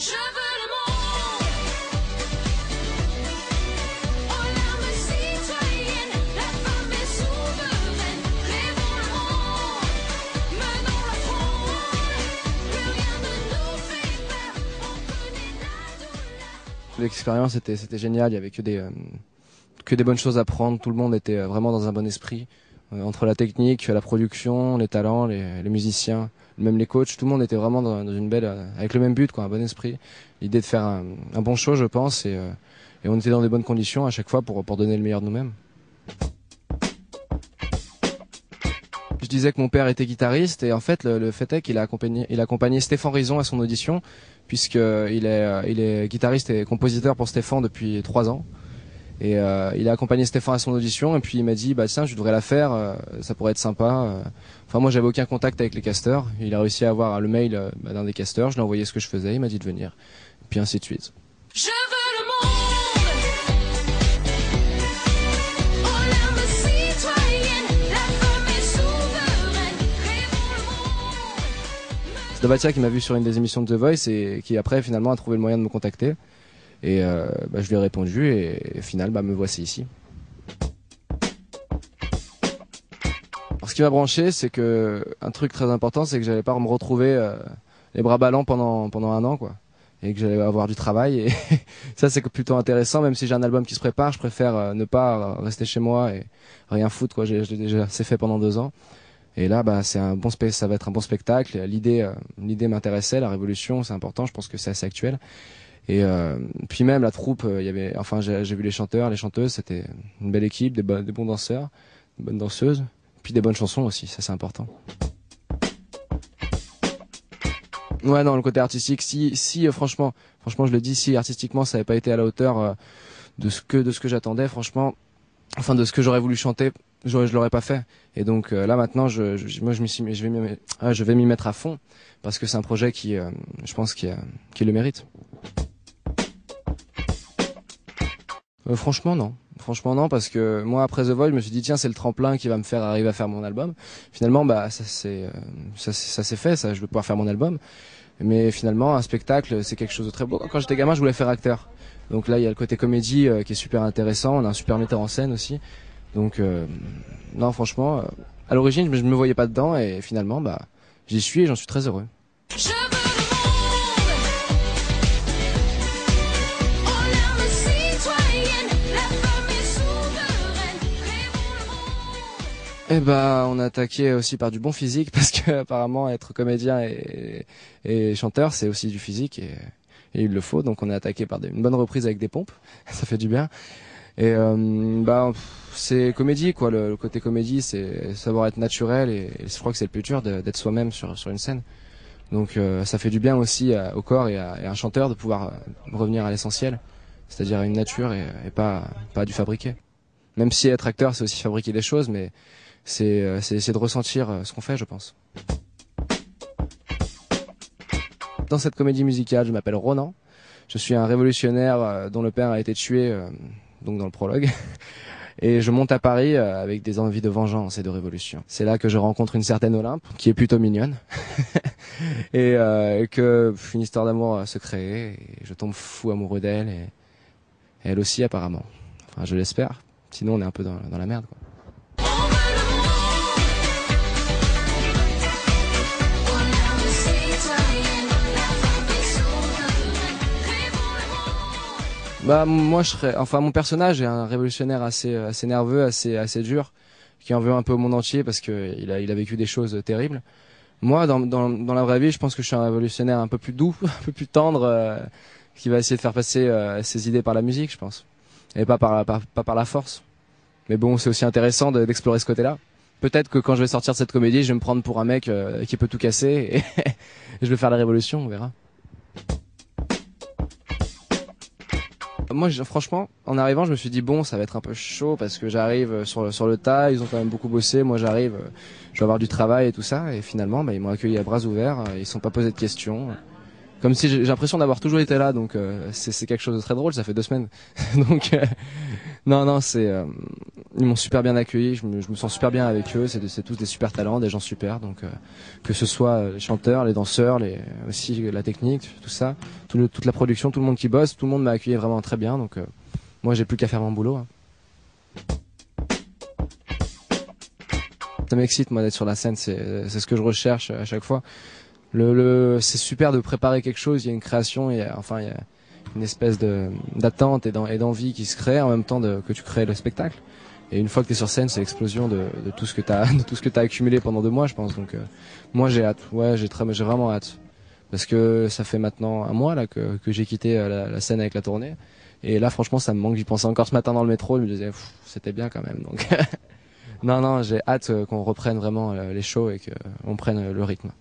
Je veux le monde aux larmes citoyennes, la femme est souveraine. Rêvons le monde, menons la fronde. Plus rien ne nous fait peur, on connaît la douleur. L'expérience était, c'était génial. Il y avait que des, euh, que des bonnes choses à prendre. Tout le monde était euh, vraiment dans un bon esprit. Euh, entre la technique, la production, les talents, les, les musiciens, même les coachs, tout le monde était vraiment dans, une belle, euh, avec le même but, quoi, un bon esprit. L'idée de faire un, un bon show, je pense, et, euh, et on était dans des bonnes conditions à chaque fois pour, pour donner le meilleur de nous-mêmes. Je disais que mon père était guitariste et en fait le, le fait est qu'il a accompagné, il a accompagné Stéphane Rison à son audition puisque il est, il est guitariste et compositeur pour Stéphane depuis trois ans. Et euh, il a accompagné Stéphane à son audition et puis il m'a dit bah tiens je voudrais la faire, euh, ça pourrait être sympa. euh. Enfin moi j'avais aucun contact avec les casteurs. Il a réussi à avoir le mail euh, bah, d'un des casteurs. Je lui ai envoyé ce que je faisais, il m'a dit de venir. Et puis ainsi de suite. Je veux le monde larmes citoyennes, la femme est souveraine. Rêvons le monde. C'est Dabatia qui m'a vu sur une des émissions de The Voice et qui après finalement a trouvé le moyen de me contacter. Et euh, bah, je lui ai répondu et, au final bah, me voici ici. Ce qui m'a branché, c'est que un truc très important, c'est que j'allais pas me retrouver euh, les bras ballants pendant pendant un an, quoi, et que j'allais avoir du travail. Et ça, c'est plutôt intéressant. Même si j'ai un album qui se prépare, je préfère euh, ne pas rester chez moi et rien foutre, quoi. J'ai, déjà assez fait pendant deux ans. Et là, bah, c'est un bon ça va être un bon spectacle. L'idée, l'idée m'intéressait, la révolution, c'est important. Je pense que c'est assez actuel. Et euh, puis même la troupe, euh, il y avait, enfin, j'ai, vu les chanteurs, les chanteuses, c'était une belle équipe, des, bo- des bons danseurs, des bonnes danseuses, puis des bonnes chansons aussi. Ça, c'est important. Ouais, non, le côté artistique, si, si, euh, franchement, franchement, je le dis, si artistiquement ça n'avait pas été à la hauteur euh, de ce que, de ce que j'attendais, franchement, enfin de ce que j'aurais voulu chanter, j'aurais, je l'aurais pas fait. Et donc là maintenant, je, je- moi je suis, mis- je vais m'y, ah, je vais m'y mettre à fond parce que c'est un projet qui, je pense, qui, qui le mérite. Euh, franchement non. Franchement non parce que moi après The Voice je me suis dit tiens c'est le tremplin qui va me faire arriver à faire mon album. Finalement bah ça c'est euh, ça, s'est fait ça je vais pouvoir faire mon album. Mais finalement un spectacle c'est quelque chose de très beau. Quand j'étais gamin je voulais faire acteur. Donc là il y a le côté comédie euh, qui est super intéressant. On a un super metteur en scène aussi. Donc euh, non franchement euh, à l'origine je me- voyais pas dedans et finalement bah j'y suis et j'en suis très heureux. Eh ben, on a attaqué aussi par du bon physique parce que apparemment être comédien et, chanteur c'est aussi du physique et, il le faut. Donc on est attaqué par une bonne reprise avec des pompes, ça fait du bien. Et euh, bah c'est comédie quoi. Le, côté comédie c'est savoir être naturel et, et je crois que c'est le plus dur d'être soi-même sur une scène. Donc euh, ça fait du bien aussi à- au corps et à, un chanteur de pouvoir euh, revenir à l'essentiel, c'est-à-dire à une nature et, et pas pas du fabriquer. Même si être acteur c'est aussi fabriquer des choses, mais c'est euh, c'est essayer de ressentir euh, ce qu'on fait, je pense. Dans cette comédie musicale, je m'appelle Ronan. Je suis un révolutionnaire euh, dont le père a été tué, donc dans le prologue. Et je monte à Paris avec des envies de vengeance et de révolution. C'est là que je rencontre une certaine Olympe, qui est plutôt mignonne, et que une histoire d'amour se crée. Et je tombe fou amoureux d'elle, et, et elle aussi apparemment. Enfin, je l'espère. Sinon, on est un peu dans, dans la merde. Quoi. Bah moi je serais enfin mon personnage est un révolutionnaire assez assez nerveux, assez assez dur qui en veut un peu au monde entier parce que il a il a vécu des choses terribles. Moi dans dans dans la vraie vie, je pense que je suis un révolutionnaire un peu plus doux, un peu plus tendre euh, qui va essayer de faire passer euh, ses idées par la musique, je pense. Et pas par la pas par la force. Mais bon, c'est aussi intéressant de- d'explorer ce côté-là. Peut-être que quand je vais sortir de cette comédie, je vais me prendre pour un mec euh, qui peut tout casser et je vais faire la révolution, on verra. Moi, franchement, en arrivant, je me suis dit bon, ça va être un peu chaud parce que j'arrive euh, sur le, sur le tas. Ils ont quand même beaucoup bossé. Moi, j'arrive, euh, je vais avoir du travail et tout ça. Et finalement, bah, ils m'ont accueilli à bras ouverts. euh, Ils sont pas posé de questions. Comme si j'ai l'impression d'avoir toujours été là. Donc, c'est quelque chose de très drôle. Ça fait deux semaines. donc, non, non, c'est euh, ils m'ont super bien accueilli. Je me, je me sens super bien avec eux. C'est, tous des super talents, des gens super. Donc euh, que ce soit euh, les chanteurs, les danseurs, les aussi la technique, tout ça, tout le- toute la production, tout le monde qui bosse, tout le monde m'a accueilli vraiment très bien. Donc moi, j'ai plus qu'à faire mon boulot. hein. Ça m'excite moi d'être sur la scène. C'est, ce que je recherche à chaque fois. Le, le, c'est super de préparer quelque chose. Il y a une création. Il enfin, il y a une espèce d'attente et d'en- et d'envie qui se crée en même temps que tu crées le spectacle. Et une fois que tu es sur scène, c'est l'explosion de, tout ce que tu as de tout ce que tu accumulé pendant deux mois, je pense. Donc euh, moi j'ai hâte. Ouais, j'ai j'ai vraiment hâte parce que ça fait maintenant un mois là que, j'ai quitté euh, la, scène avec la tournée. Et là franchement, ça me manque, j'y pensais encore ce matin dans le métro, je me disais c'était bien quand même. Donc non non, j'ai hâte euh, qu'on reprenne vraiment les shows et qu'on prenne le rythme.